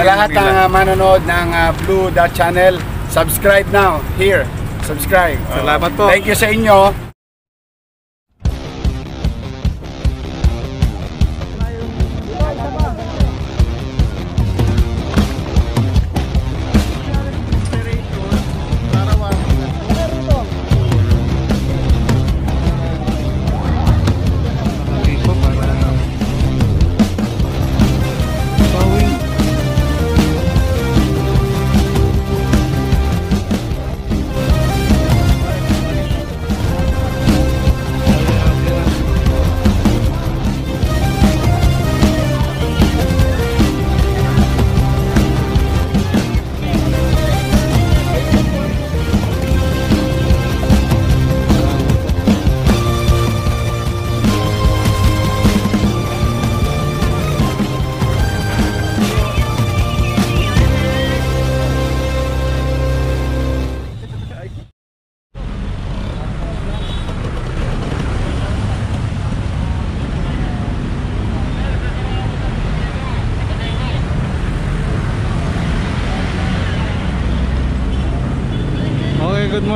Sa lahat ng uh, manonood ng uh, Blue Dot Channel, subscribe now, here, subscribe. Salamat po. Thank you sa inyo.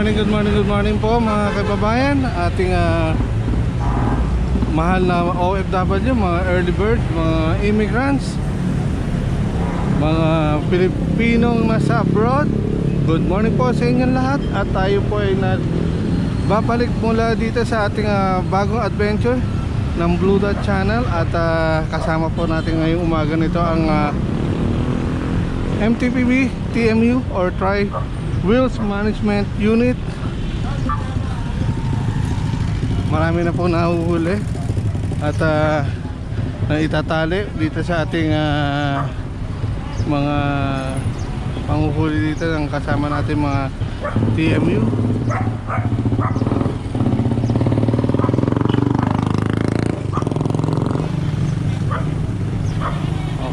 Morning, good morning, good morning po mga kababayan. Ating ah, mahal na OFW, mga early bird, mga immigrants, mga Pilipinong nasa abroad. Good morning po sa inyong lahat at tayo po ay nagbabalik mula dito sa ating ah, bagong adventure ng Blue Dot Channel at ah, kasama po natin ngayong umaga nito ang ah, MTPB TMU or Tri Wheels Management Unit. Marami na po nahuhuli at uh, naitatali dito sa ating ah, mga panguhuli dito ng kasama natin mga TMU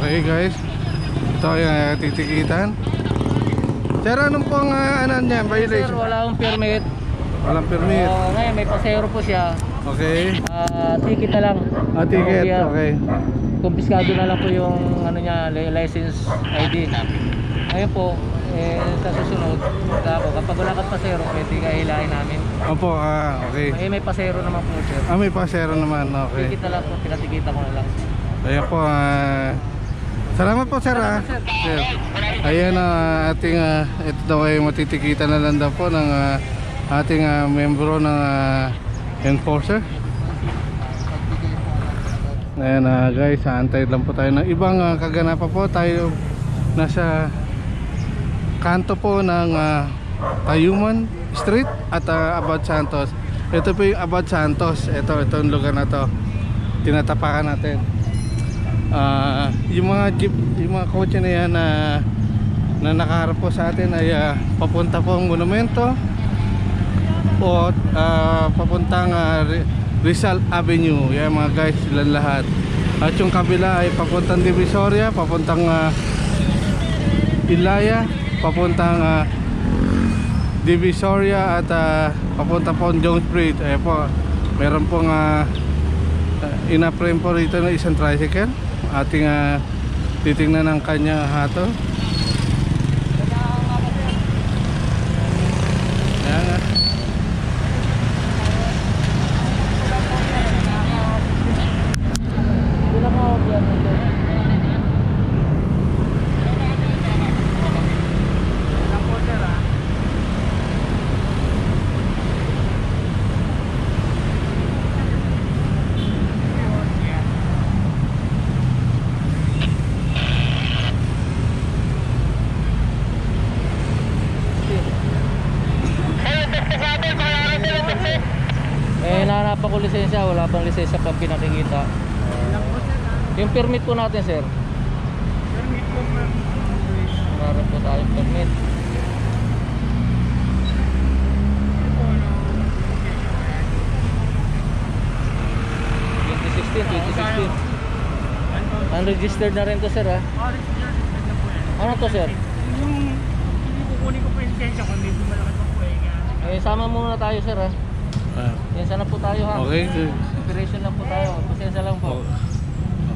okay guys. Ito ay uh, titikitan Sir, anong pong uh, ano niyan, Sir, violation? wala akong permit. Walang permit. Oo, ngayon may pasero po siya. Okay. Ah, ticket na lang. Ah, ticket. Yeah. Okay. Kumpiskado na lang po yung ano niya, li- license ID. Ngayon po, eh, sa susunod, po. Kapag wala kang pasero, pwede ka hilahin namin. Opo, ah, okay. Eh, may pasero naman po, sir. Ah, may pasero naman. Okay. Ticket na lang po, tinatikita ko na lang. Ayan po, ah, salamat po sir ah. Sir. Ayan ah, ating, ah, ito daw ay matitikita na lang daw po ng ah, ating ah, membro ng ah, enforcer. Ayan ah, guys, antay lang po tayo ng ibang ah, kaganapan po. Tayo nasa kanto po ng ah, Tayuman Street at ah, Abad Santos. Ito po yung Abad Santos. Ito, itong lugar na to. Tinatapakan natin. Ah, yung mga jeep, yung mga kotse na yan na na nakaharap po sa atin ay ah, papunta po ang monumento o ah, papuntang Ri- Rizal Avenue. Yan mga guys, sila lahat. At yung kabila ay papuntang Divisoria, papuntang ah, Ilaya, papuntang ah, Divisoria at ah, papunta po ang Jones Bridge. Ayan po, meron pong uh, ina-frame po rito ng isang tricycle. Ating ah, titingnan ang kanya hato. Ayan nga. Hindi lang ako yan. Eh, nahanapan ko lisensya, wala pang lisensya pang pinakikita. Yung permit po natin, sir. Permit po, Meron po tayong permit. 2016. Unregistered na rin to, sir, ha? Ano to, sir? Yung hindi kukunin ko po yung lisensya ko, medyo malaki pa po eh. Kaya Eh, sama muna tayo, sir, ha? Ah, Yan sana po tayo, ha? okay. Operation lang po tayo. Pasensya lang po.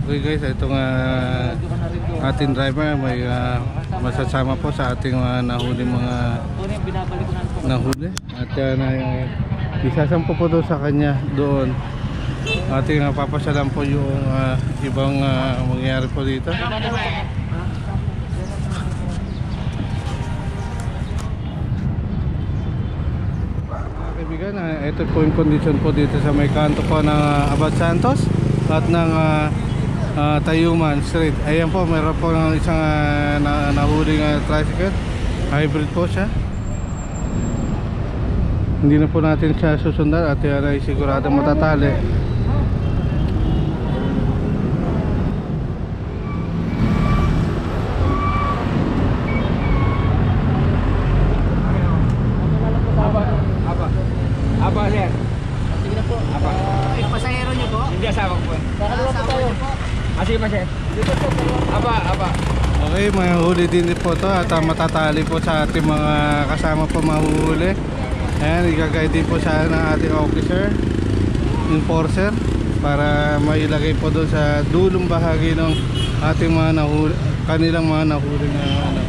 Okay guys, itong uh, ating driver may uh, masasama po sa ating mga nahuli mga nahuli at uh, na, isasampo po doon sa kanya doon ating uh, papasyalan po yung uh, ibang uh, mangyayari po dito Kaibigan, uh, ito po yung condition po dito sa may kanto po ng uh, Abad Santos at ng uh, uh, Tayuman Street. Ayan po, meron po ng isang uh, na, nahuling uh, tricycle. Hybrid po siya. Hindi na po natin siya susundan at yan ay sigurado matatali. Apa, sir? Sige na po. Apa? Yung pasahero niyo po? Hindi asawa ko po. Kakalawa po tayo. Ah, sige pa, sir. Apa, apa. Okay, may huli din po to at uh, matatali po sa ating mga kasama po mahuhuli. Ayan, igagay din po sa ng ating officer, enforcer, para mailagay po doon sa dulong bahagi ng ating mga nahuli, kanilang mga nahuli na ano.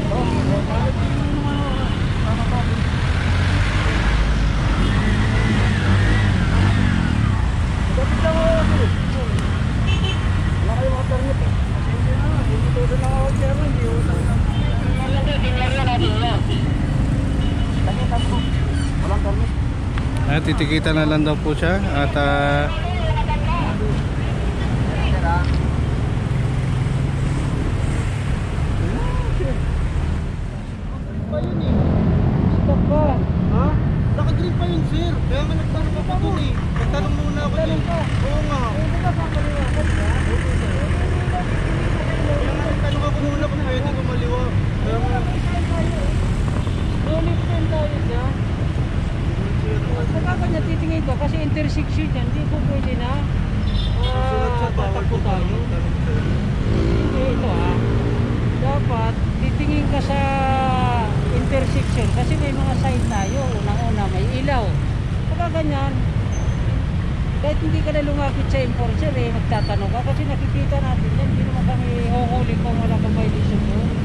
Ayan, titikita na lang daw po siya at ah, Ha? Naka-green pa yun, sir. Kaya nga nagtanong ako dun eh. Nagtanong muna ako dun. Oo nga. Kaya nga nagtanong ako muna kung pwede kumaliwa. Din tayo siya. Saka kanya titingin ko kasi intersection yan, hindi pwede na. Ah, tatakbo tayo. Ito ah. Dapat titingin ka sa intersection kasi may mga sign tayo. Unang-una may ilaw. Pagka ganyan, kahit hindi ka na lumapit sa enforcer eh, magtatanong ka kasi nakikita natin yan. Hindi naman kami huhuli kung wala kang violation doon.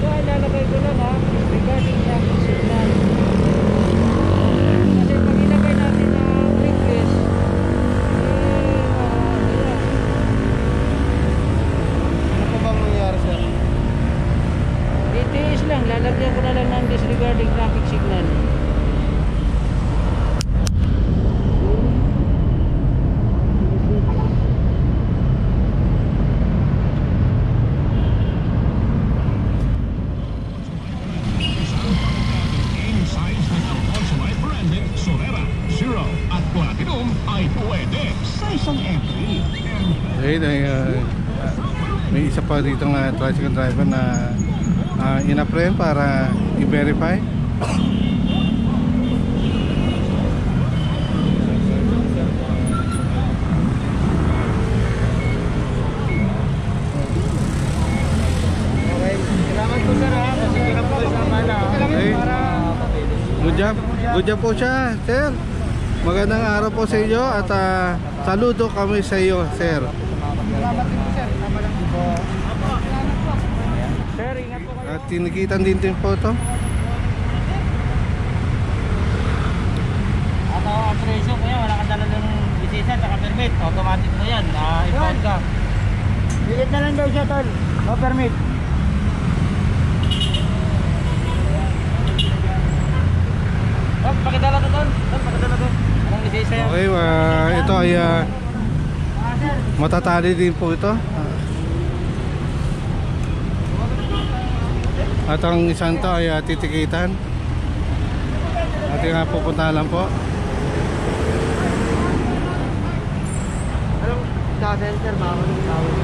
Kaya ilalagay ko lang ha, regarding traffic signal. Kasi pag ilagay natin na request, eh, ah, wala. Ano pa bang nangyari, sir? DTS lang, lalagyan ko na lang ng disregarding traffic signal. Insights ng Alfonso ay branded Solera, Zero at Platinum ay pwede sa isang entry. Okay, dahil, uh, may isa pa dito nga tricycle driver na uh, ina-frame para i-verify. Na na. Good job. Good job po siya, sir. Magandang araw po sa inyo at uh, saludo kami sa iyo, sir. Sir, ingat po kayo. At tinikitan din din po ito. At ako, ang presyo ko yan, wala kang dala ng lisensya at permit. Automatic mo yan. Uh, i ka. Bilit na lang daw siya, tol. No permit. Oh, pakidala to doon. Doon, pakidala to. Anong lisensya yan? Okay, uh, ito ay uh, matatali din po ito. At ang isang to ay uh, titikitan. Ating uh, pupuntahan lang po. Anong dahil, sir? Makakulit tawag.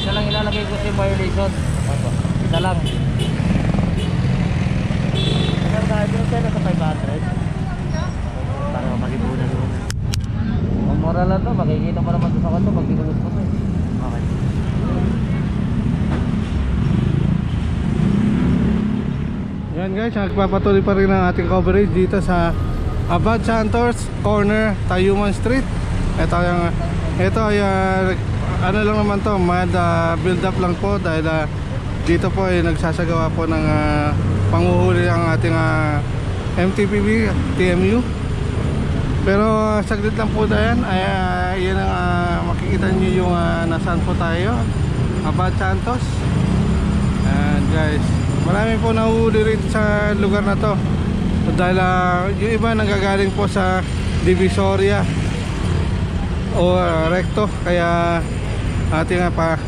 Isa lang ilalagay ko sa violation. Isa lang. Sir, yun, sir, nasa 500. Para makipunan muna. Moral lang to, makikita mo naman sa kanto pag tinulog mo to. eh. Okay. Yan guys, nagpapatuloy pa rin ang ating coverage dito sa Abad Santos Corner, Tayuman Street. Ito yung ito ay ah, ano lang naman to, mad ah, build up lang po dahil ah, dito po ay nagsasagawa po ng ah, panguhuli ang ating ah, MTPB, TMU. Pero ah, saglit lang po dahil ay ah, yan ang ah, makikita niyo yung ah, nasaan po tayo. Abad Santos. And guys, marami po nahuhuli rin sa lugar na to. Dahil ah, yung iba nanggagaling po sa Divisoria o ah, Recto kaya ating nga pa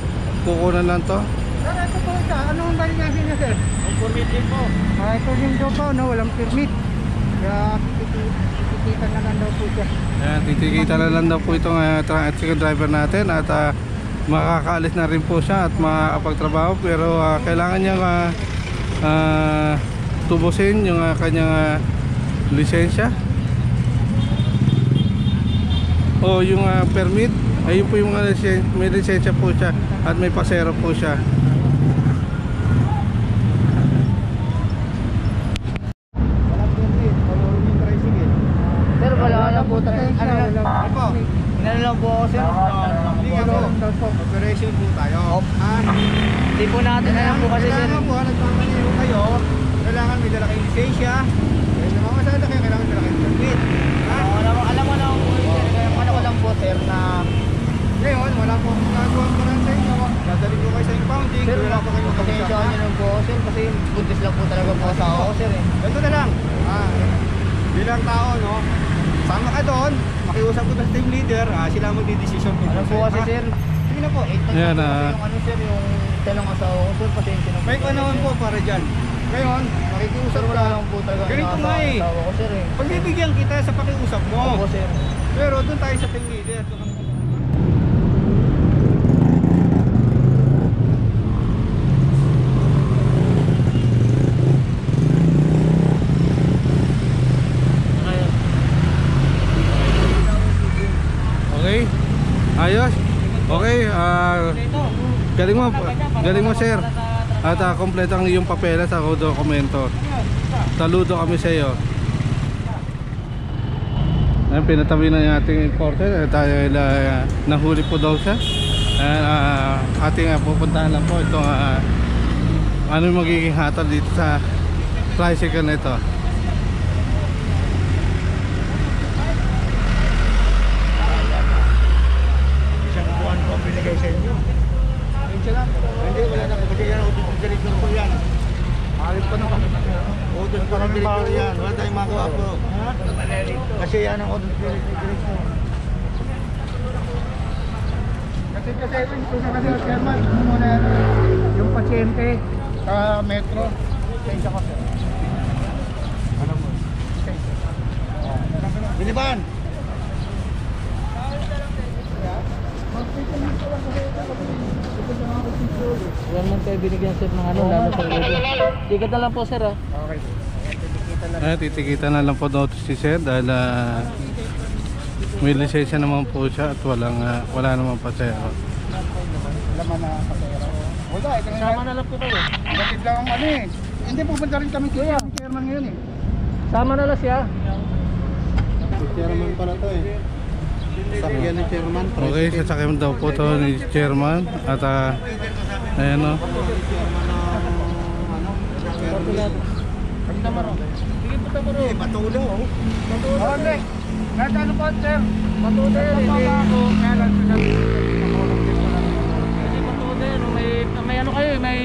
kukunan lang to. Sir, ito po siya. Anong baligasin niya, sir? Ang permit din po. Ah, ito din daw po, no? Walang permit. Kaya kikita na lang daw po siya. Ayan, titikita na lang daw po itong uh, tricycle driver natin at ah, makakaalis na rin po siya at makakapagtrabaho pero ah, kailangan niyang ah, ah, tubusin yung ah, kanyang ah, lisensya. O yung ah, permit. Ayun po yung ah, lisen- may lisensya po siya at may pasero po siya Walang permit. Walang yung tricycle. Sir, wala lang po tayo. Ano lang? Ako. Inano lang po ako, sir. Hindi ano. Operation po tayo. Ah, Hindi po alam po kasi sir. Kailangan po, nagmamaniho kayo. Kailangan may dala kayong lisensya. Eh, namamasada kayo, kailangan dala kayong permit. Ha? Alam, alam mo naman po, sir. Kaya ano ko lang po, sir, na... Ngayon, wala po akong gagawin ko lang sa inyo. Dadali ko kayo sa impounding. Sir, wala po kayo pasensya makapagsakan. nyo lang po ako, sir. Kasi buntis lang po talaga po asawa ko, sir, eh. Ganito na lang. Ah, bilang tao, no? Sama ka doon, makiusap ko sa team leader, ah, sila ang magdidesisyon kung Ano po kasi, sir? Sige na po. Eh, Ayan, tanong po ah. kasi yung ano, sir, yung tanong asawa ko, sir. Pasensya na po. May panahon po para dyan. Ngayon, makikiusap ka. lang po talaga Ganito nga eh. asawa ko, sir, eh. Pagbibigyan kita sa pakiusap mo. Opo, sir. Pero doon tayo sa team leader. Okay? Ayos? Okay, ah galing mo, galing mo sir. At uh, kompleto ang iyong papeles sa dokumento. Saludo kami sa iyo. Ayan, pinatabi na yung ating importer at uh, nahuli po daw siya. Ayan, ah, ating uh, pupuntahan lang po itong ah, ano yung magiging hatol dito sa tricycle na ito. Isang buwan po binigay sa inyo. Minsan lang. Hindi, wala na. Kasi yan, audit ng director po yan. Alit pa naman. Audit pa ng director yan. Wala tayong magawa po. Kasi yan ang audit ng director. Kasi kasi ito na kasi chairman. Muna yan? Yung pasyente sa metro. Sa isa ko sir. Ano mo? Biniban! Yan man kayo binigyan sir ng ano, lalo sa ulo. Ticket na lang po sir ah. Okay. Ay, titikita na lang po daw to si Sir dahil ah, may lisensya naman po siya at walang, ah, wala naman pasero. Laman na kapera. Wala, ito na Sama na lang po kayo. Bakit lang ang ano eh. Hindi pupunta rin kami kaya. Chairman ngayon eh. Sama na lang siya. Chairman pala to eh. Sakyan ni chairman. Okay, sasakyan daw po to ni Chairman at ah, ayan o. Ro. Patulo oh. Okay. Kahit ano po sir. Matuloy. Pababa ako. Kaya lang sinabi. Hindi matuloy. May, may ano kayo eh, may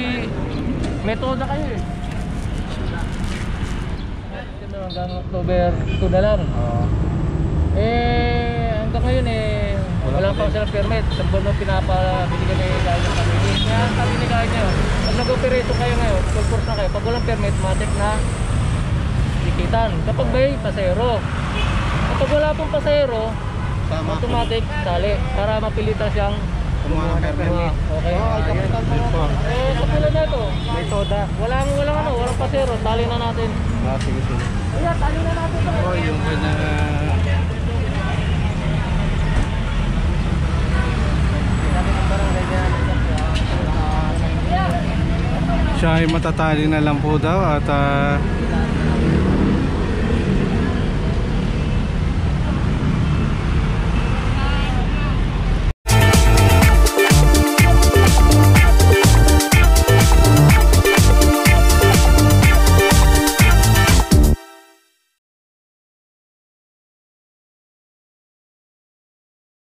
metoda kayo eh. Hanggang October 2 na lang. Eh, hanggang ngayon eh, wala pa silang permit. Sa buwan mo pinapabinigyan ni Gaya ng family. Kaya sabi ni Gaya nyo, pag nag-operate kayo ngayon, full course na kayo, pag walang permit, matik na tikitan. Kapag may pasero. Kapag wala pong pasero, automatic tali para mapilitan siyang Kumuha ng permit. Okay. Yun po. Eh, katulad na ito. Metoda. Walang, walang ano, walang pasero. Tali na natin. Ah, sige, sige. Ayan, tali na natin. Ito yung kanya siya ay matatali na lang po daw at ah,